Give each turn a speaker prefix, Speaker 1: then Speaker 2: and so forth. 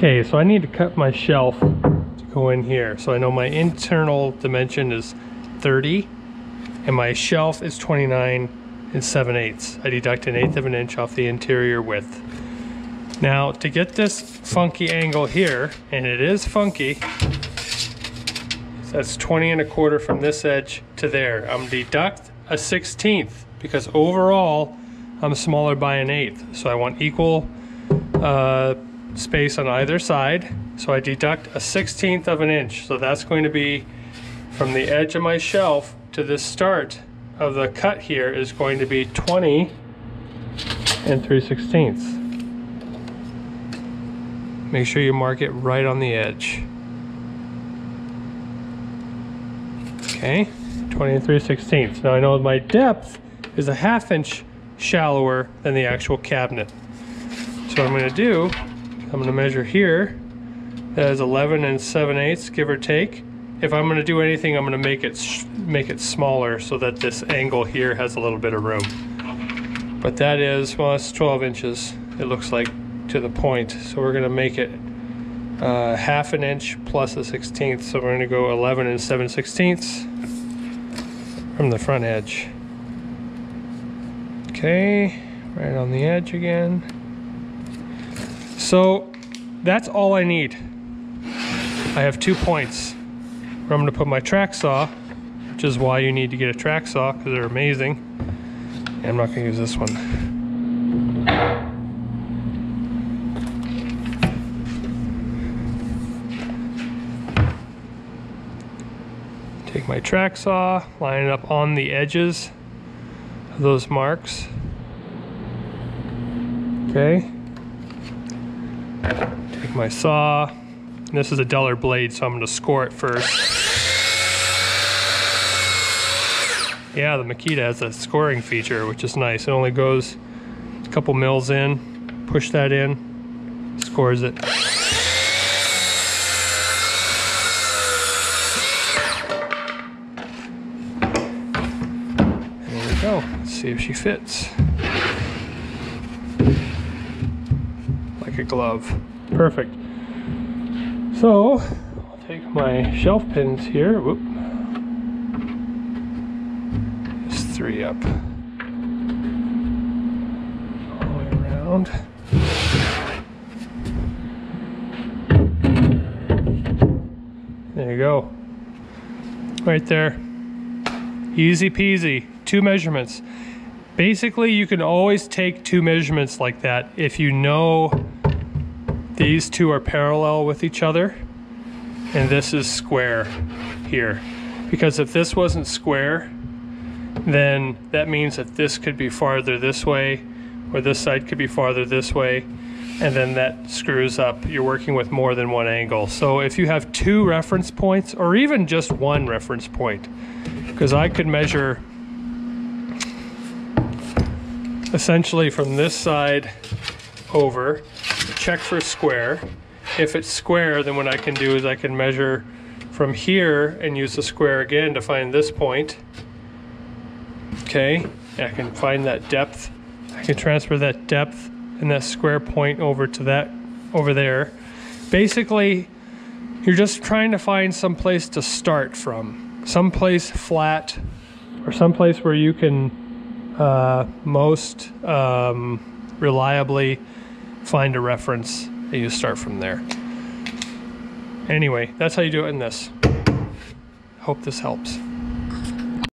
Speaker 1: Okay, so I need to cut my shelf to go in here. So I know my internal dimension is 30 and my shelf is 29 and 7 eighths. I deduct an eighth of an inch off the interior width. Now to get this funky angle here, and it is funky, that's 20 and a quarter from this edge to there. I'm deduct a 16th because overall I'm smaller by an eighth. So I want equal uh, space on either side. So I deduct a 16th of an inch. So that's going to be from the edge of my shelf to the start of the cut here is going to be 20 and 3 sixteenths. Make sure you mark it right on the edge. Okay, 20 and 3 sixteenths. Now I know my depth is a half inch shallower than the actual cabinet. So what I'm gonna do, I'm gonna measure here. That is 11 and 7 eighths, give or take. If I'm gonna do anything, I'm gonna make it make it smaller so that this angle here has a little bit of room. But that is, well, it's 12 inches, it looks like, to the point. So we're gonna make it uh, half an inch plus a 16th. So we're gonna go 11 and 7 sixteenths from the front edge. Okay, right on the edge again. So that's all I need. I have two points where I'm gonna put my track saw, which is why you need to get a track saw because they're amazing. And I'm not gonna use this one. Take my track saw, line it up on the edges of those marks. Okay. My saw. This is a duller blade, so I'm to score it first. Yeah, the Makita has a scoring feature, which is nice. It only goes a couple mils in. Push that in, scores it. There we go. Let's see if she fits. Like a glove. Perfect. So, I'll take my shelf pins here. Whoop. Just three up. All the way around. There you go. Right there. Easy peasy two measurements. Basically, you can always take two measurements like that if you know these two are parallel with each other and this is square here. Because if this wasn't square, then that means that this could be farther this way or this side could be farther this way and then that screws up. You're working with more than one angle. So if you have two reference points or even just one reference point, because I could measure essentially from this side over, check for square. If it's square, then what I can do is I can measure from here and use the square again to find this point. Okay, I can find that depth. I can transfer that depth and that square point over to that over there. Basically, you're just trying to find some place to start from. Some place flat or some place where you can uh, most um, reliably find a reference and you start from there. Anyway, that's how you do it in this. Hope this helps.